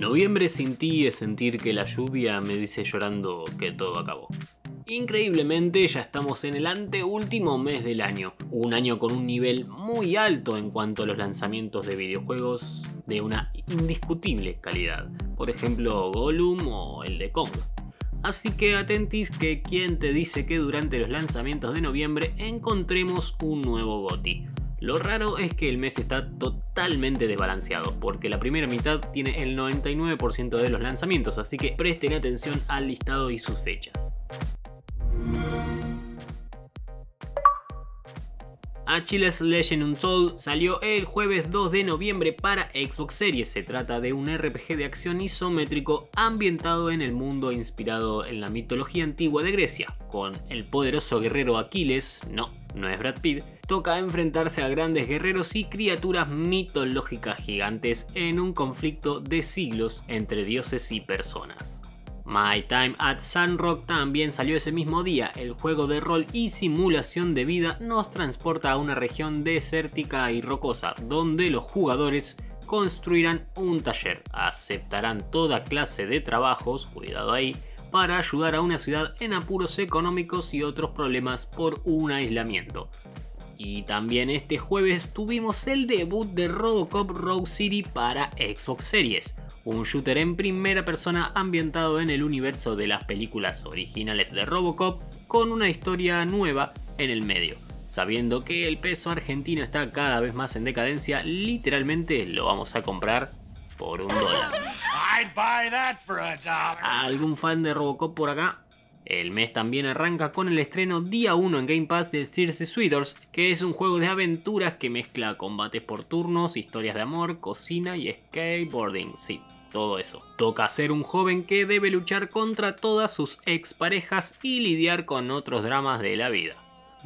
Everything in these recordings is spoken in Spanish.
Noviembre sin ti es sentir que la lluvia me dice llorando que todo acabó. Increíblemente ya estamos en el anteúltimo mes del año, un año con un nivel muy alto en cuanto a los lanzamientos de videojuegos de una indiscutible calidad, por ejemplo Gollum o el de Kong. Así que atentis que quien te dice que durante los lanzamientos de noviembre encontremos un nuevo GOTI. Lo raro es que el mes está totalmente desbalanceado, porque la primera mitad tiene el 99% de los lanzamientos, así que presten atención al listado y sus fechas. Achilles Legend Untold salió el jueves 2 de noviembre para Xbox Series. Se trata de un RPG de acción isométrico ambientado en el mundo inspirado en la mitología antigua de Grecia, con el poderoso guerrero Aquiles, no, no es Brad Pitt, toca enfrentarse a grandes guerreros y criaturas mitológicas gigantes en un conflicto de siglos entre dioses y personas. My Time at Sunrock también salió ese mismo día. El juego de rol y simulación de vida nos transporta a una región desértica y rocosa, donde los jugadores construirán un taller, aceptarán toda clase de trabajos, cuidado ahí, para ayudar a una ciudad en apuros económicos y otros problemas por un aislamiento. Y también este jueves tuvimos el debut de Robocop Rogue City para Xbox Series, un shooter en primera persona ambientado en el universo de las películas originales de Robocop con una historia nueva en el medio. Sabiendo que el peso argentino está cada vez más en decadencia, literalmente lo vamos a comprar por un dólar. ¿Algún fan de Robocop por acá? El mes también arranca con el estreno día 1 en Game Pass de Circe Sweeters, que es un juego de aventuras que mezcla combates por turnos, historias de amor, cocina y skateboarding. Sí, todo eso. Toca ser un joven que debe luchar contra todas sus exparejas y lidiar con otros dramas de la vida.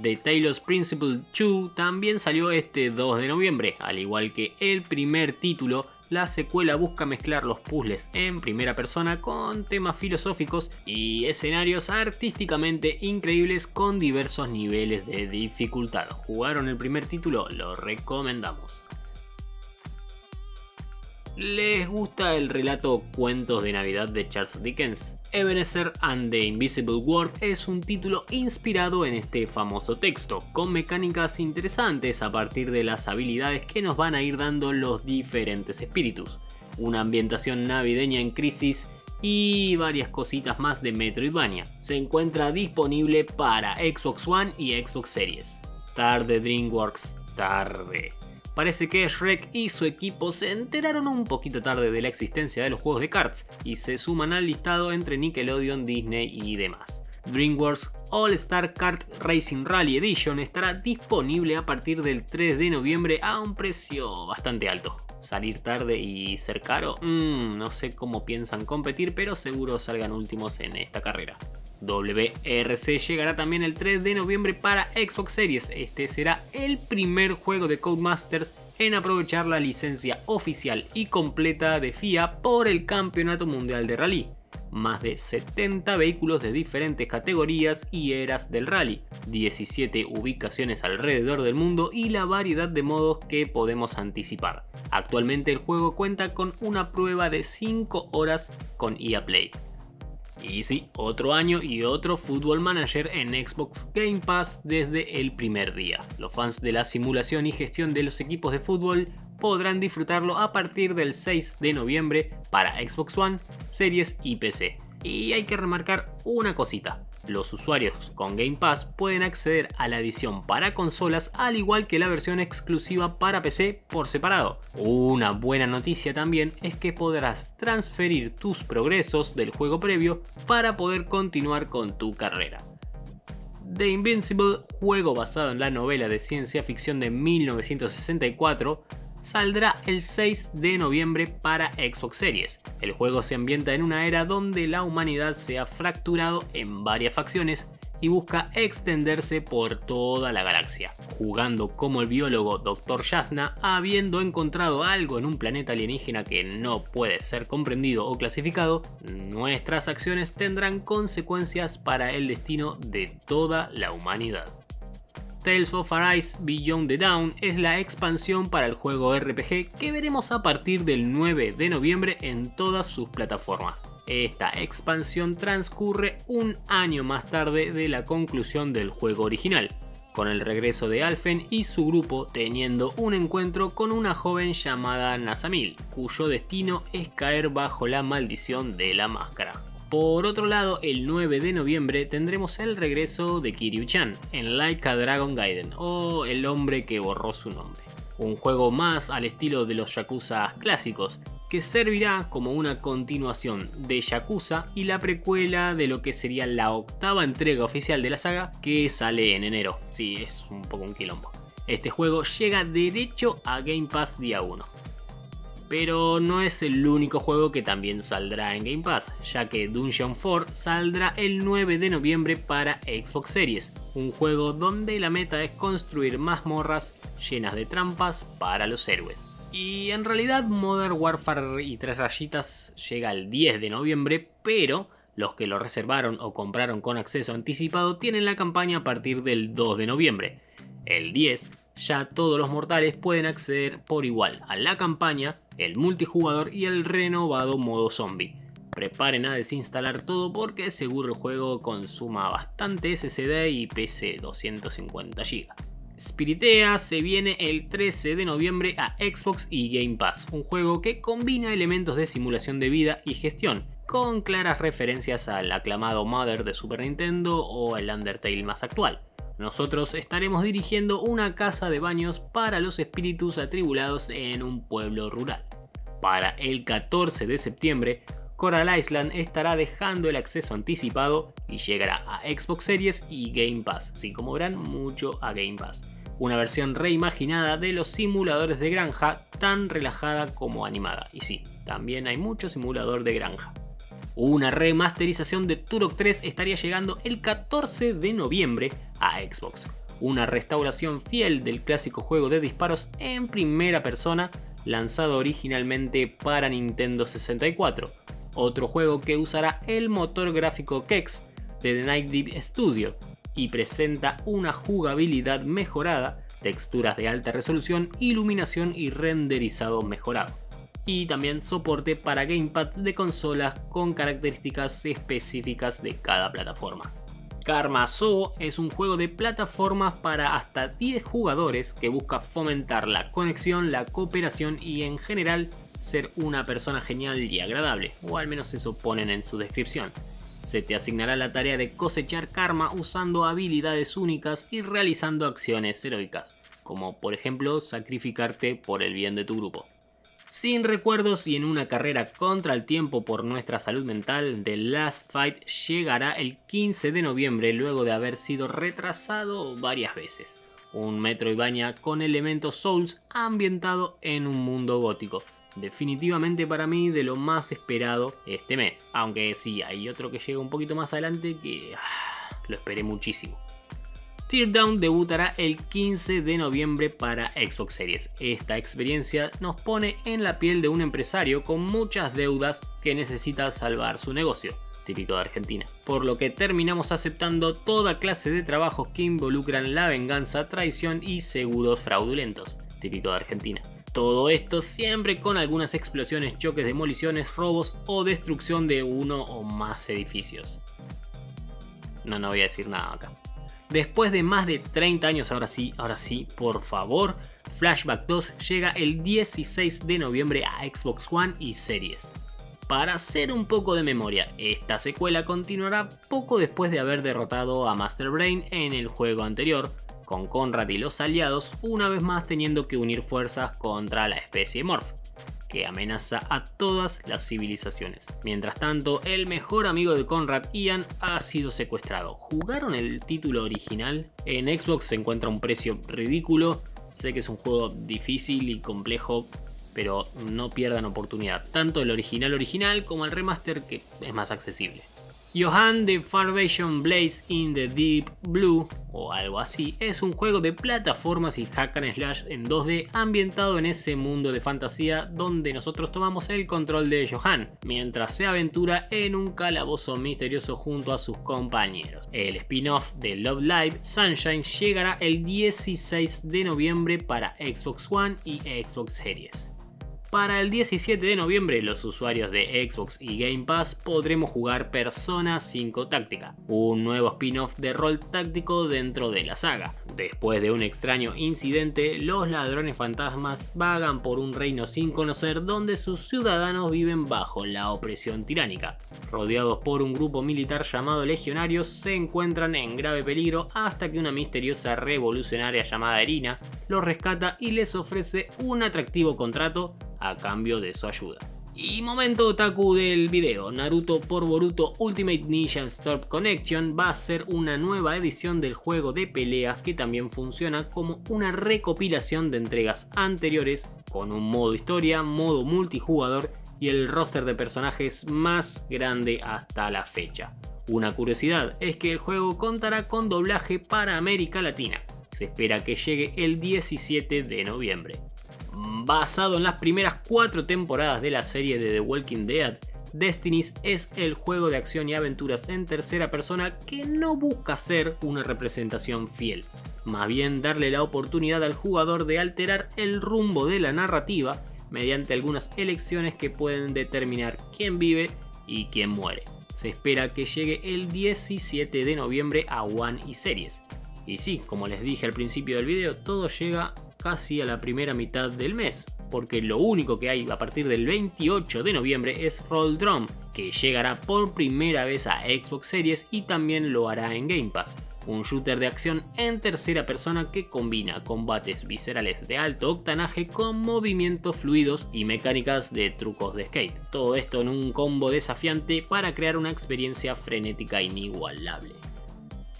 The Taylor's Principle 2 también salió este 2 de noviembre, al igual que el primer título la secuela busca mezclar los puzzles en primera persona con temas filosóficos y escenarios artísticamente increíbles con diversos niveles de dificultad. ¿Jugaron el primer título? Lo recomendamos. ¿Les gusta el relato Cuentos de Navidad de Charles Dickens? Ebenezer and the Invisible World es un título inspirado en este famoso texto, con mecánicas interesantes a partir de las habilidades que nos van a ir dando los diferentes espíritus, una ambientación navideña en crisis y varias cositas más de Metroidvania. Se encuentra disponible para Xbox One y Xbox Series. Tarde DreamWorks, tarde. Parece que Shrek y su equipo se enteraron un poquito tarde de la existencia de los juegos de cards y se suman al listado entre Nickelodeon, Disney y demás. DreamWorks All Star Kart Racing Rally Edition estará disponible a partir del 3 de noviembre a un precio bastante alto. Salir tarde y ser caro, mm, no sé cómo piensan competir, pero seguro salgan últimos en esta carrera. WRC llegará también el 3 de noviembre para Xbox Series. Este será el primer juego de Codemasters en aprovechar la licencia oficial y completa de FIA por el Campeonato Mundial de Rally. Más de 70 vehículos de diferentes categorías y eras del rally, 17 ubicaciones alrededor del mundo y la variedad de modos que podemos anticipar. Actualmente el juego cuenta con una prueba de 5 horas con EA Play. Y sí, otro año y otro Football Manager en Xbox Game Pass desde el primer día. Los fans de la simulación y gestión de los equipos de fútbol podrán disfrutarlo a partir del 6 de noviembre para Xbox One, Series y PC. Y hay que remarcar una cosita. Los usuarios con Game Pass pueden acceder a la edición para consolas al igual que la versión exclusiva para PC por separado. Una buena noticia también es que podrás transferir tus progresos del juego previo para poder continuar con tu carrera. The Invincible, juego basado en la novela de ciencia ficción de 1964, saldrá el 6 de noviembre para Xbox Series. El juego se ambienta en una era donde la humanidad se ha fracturado en varias facciones y busca extenderse por toda la galaxia. Jugando como el biólogo Dr. Yasna, habiendo encontrado algo en un planeta alienígena que no puede ser comprendido o clasificado, nuestras acciones tendrán consecuencias para el destino de toda la humanidad. Tales of Arise Beyond the Dawn es la expansión para el juego RPG que veremos a partir del 9 de noviembre en todas sus plataformas. Esta expansión transcurre un año más tarde de la conclusión del juego original, con el regreso de Alfen y su grupo teniendo un encuentro con una joven llamada Nasamil, cuyo destino es caer bajo la maldición de la máscara. Por otro lado, el 9 de noviembre tendremos el regreso de Kiryu-chan en Laika Dragon Gaiden, o El hombre que borró su nombre. Un juego más al estilo de los Yakuza clásicos, que servirá como una continuación de Yakuza y la precuela de lo que sería la octava entrega oficial de la saga que sale en enero. Sí, es un poco un quilombo. Este juego llega derecho a Game Pass día 1. Pero no es el único juego que también saldrá en Game Pass, ya que Dungeon 4 saldrá el 9 de noviembre para Xbox Series, un juego donde la meta es construir mazmorras llenas de trampas para los héroes. Y en realidad Modern Warfare y tres rayitas llega el 10 de noviembre, pero los que lo reservaron o compraron con acceso anticipado tienen la campaña a partir del 2 de noviembre. El 10 ya todos los mortales pueden acceder por igual a la campaña, el multijugador y el renovado modo zombie. Preparen a desinstalar todo porque seguro el juego consuma bastante SSD y pese 250 GB. Spiritea se viene el 13 de noviembre a Xbox y Game Pass, un juego que combina elementos de simulación de vida y gestión, con claras referencias al aclamado Mother de Super Nintendo o el Undertale más actual. Nosotros estaremos dirigiendo una casa de baños para los espíritus atribulados en un pueblo rural. Para el 14 de septiembre, Coral Island estará dejando el acceso anticipado y llegará a Xbox Series y Game Pass, así como verán mucho a Game Pass. Una versión reimaginada de los simuladores de granja, tan relajada como animada. Y sí, también hay mucho simulador de granja. Una remasterización de Turok 3 estaría llegando el 14 de noviembre a Xbox. Una restauración fiel del clásico juego de disparos en primera persona, lanzado originalmente para Nintendo 64 otro juego que usará el motor gráfico Kex de The Night Deep Studio y presenta una jugabilidad mejorada, texturas de alta resolución, iluminación y renderizado mejorado. Y también soporte para gamepad de consolas con características específicas de cada plataforma. Karma Zoo es un juego de plataformas para hasta 10 jugadores que busca fomentar la conexión, la cooperación y en general ser una persona genial y agradable, o al menos eso ponen en su descripción. Se te asignará la tarea de cosechar karma usando habilidades únicas y realizando acciones heroicas, como por ejemplo sacrificarte por el bien de tu grupo. Sin recuerdos y en una carrera contra el tiempo por nuestra salud mental, The Last Fight llegará el 15 de noviembre luego de haber sido retrasado varias veces. Un metro y baña con elementos Souls ambientado en un mundo gótico, definitivamente para mí de lo más esperado este mes. Aunque sí, hay otro que llega un poquito más adelante que ah, lo esperé muchísimo. Teardown debutará el 15 de noviembre para Xbox Series. Esta experiencia nos pone en la piel de un empresario con muchas deudas que necesita salvar su negocio, típico de Argentina. Por lo que terminamos aceptando toda clase de trabajos que involucran la venganza, traición y seguros fraudulentos, típico de Argentina. Todo esto siempre con algunas explosiones, choques, demoliciones, robos o destrucción de uno o más edificios. No, no voy a decir nada acá. Después de más de 30 años, ahora sí, ahora sí, por favor, Flashback 2 llega el 16 de noviembre a Xbox One y Series. Para hacer un poco de memoria, esta secuela continuará poco después de haber derrotado a Master Brain en el juego anterior, con Conrad y los aliados una vez más teniendo que unir fuerzas contra la especie Morph, que amenaza a todas las civilizaciones. Mientras tanto, el mejor amigo de Conrad, Ian, ha sido secuestrado. ¿Jugaron el título original? En Xbox se encuentra un precio ridículo. Sé que es un juego difícil y complejo, pero no pierdan oportunidad. Tanto el original original como el remaster que es más accesible. Johan de Farvation Blaze in the Deep Blue, o algo así, es un juego de plataformas y hack and slash en 2D ambientado en ese mundo de fantasía donde nosotros tomamos el control de Johan, mientras se aventura en un calabozo misterioso junto a sus compañeros. El spin-off de Love Live, Sunshine, llegará el 16 de noviembre para Xbox One y Xbox Series. Para el 17 de noviembre, los usuarios de Xbox y Game Pass podremos jugar Persona 5 Táctica, un nuevo spin-off de rol táctico dentro de la saga. Después de un extraño incidente, los ladrones fantasmas vagan por un reino sin conocer donde sus ciudadanos viven bajo la opresión tiránica. Rodeados por un grupo militar llamado Legionarios, se encuentran en grave peligro hasta que una misteriosa revolucionaria llamada Erina los rescata y les ofrece un atractivo contrato a cambio de su ayuda. Y momento otaku del video, Naruto por Boruto Ultimate Ninja Storm Connection va a ser una nueva edición del juego de peleas que también funciona como una recopilación de entregas anteriores con un modo historia, modo multijugador y el roster de personajes más grande hasta la fecha. Una curiosidad es que el juego contará con doblaje para América Latina. Se espera que llegue el 17 de noviembre. Basado en las primeras cuatro temporadas de la serie de The Walking Dead, Destinies es el juego de acción y aventuras en tercera persona que no busca ser una representación fiel, más bien darle la oportunidad al jugador de alterar el rumbo de la narrativa mediante algunas elecciones que pueden determinar quién vive y quién muere. Se espera que llegue el 17 de noviembre a One y Series. Y sí, como les dije al principio del video, todo llega casi a la primera mitad del mes, porque lo único que hay a partir del 28 de noviembre es Roll Drum, que llegará por primera vez a Xbox Series y también lo hará en Game Pass. Un shooter de acción en tercera persona que combina combates viscerales de alto octanaje con movimientos fluidos y mecánicas de trucos de skate. Todo esto en un combo desafiante para crear una experiencia frenética inigualable.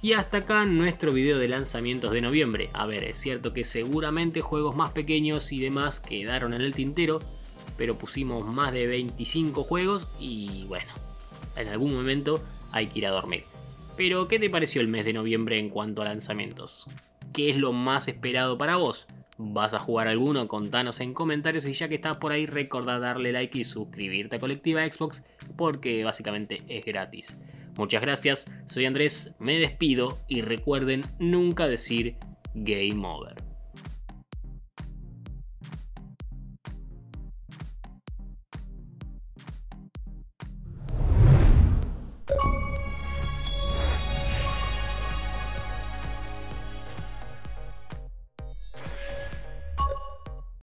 Y hasta acá nuestro video de lanzamientos de noviembre. A ver, es cierto que seguramente juegos más pequeños y demás quedaron en el tintero, pero pusimos más de 25 juegos y bueno, en algún momento hay que ir a dormir. Pero, ¿qué te pareció el mes de noviembre en cuanto a lanzamientos? ¿Qué es lo más esperado para vos? ¿Vas a jugar alguno? Contanos en comentarios y ya que estás por ahí recordá darle like y suscribirte a Colectiva Xbox porque básicamente es gratis. Muchas gracias, soy Andrés, me despido y recuerden nunca decir Game Over.